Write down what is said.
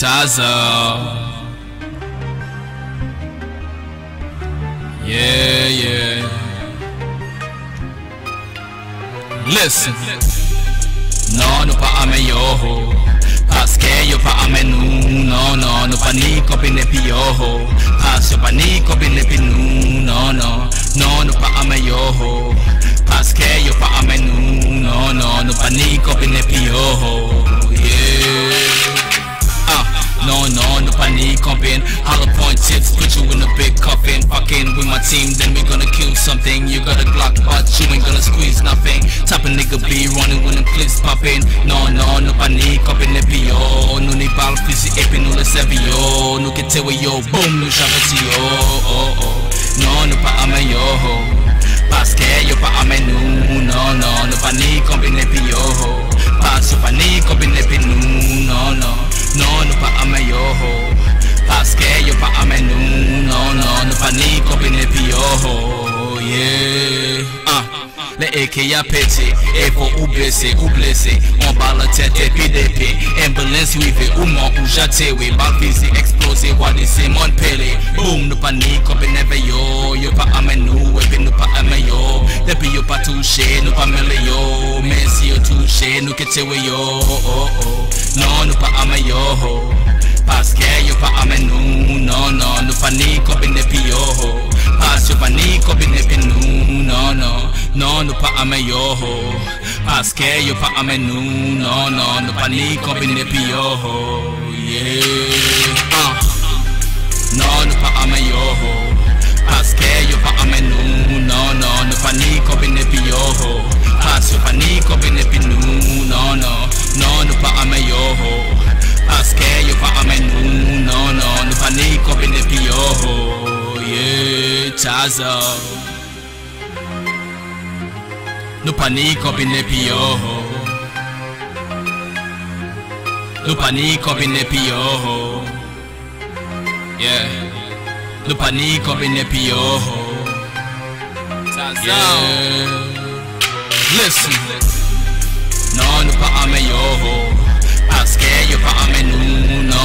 Taza. Yeah, yeah. Listen. No, no pa ame yoho. Paske yo pa ame nu. No, no, no pa ni ko bine pioho. Pas yo pa ni ko bine pinu. No, no, no, no panic comping. Hollow point tips, put you in a big coffin. Fucking with my team, then we gonna kill something. You got a Glock, but you ain't gonna squeeze nothing. Type of nigga be running when the clips popping. No, no, no panic comping le pio. No ni bal fisi epi no le sevio. No que te yo, boom, no javesi yo. Oh, oh, oh. No, no pa ame yo. Parce que yo pa ame nu. Ne pioho Yeah. Uh. Le eke ya pete E fo ou blese, ou blese On ba la tete pi depe Ambulance wive ou man ou jatewe Bal fizi explose wadi se mon pele Boom, nou pa ni kopi neve yo. Yo pa ame nou, epi nou pa ame yo. Depi yo pa touche, nou pa mele yo. Men si yo touche, nou ketewe yo. Oh, oh, oh. No, no pa ame yo. Paske yo pa ame nu No, no, no pa ni ko bine pio Pas yo pa ni ko pinu No, no, no, no pa ame yo Paske yo pa ame No, no, no pa ni ko bine pio Yeah pa ni ko bine pio Yeah. No pa ni ko bine pio Yeah. Listen. No, no pa ame yo Paske yo pa ame nu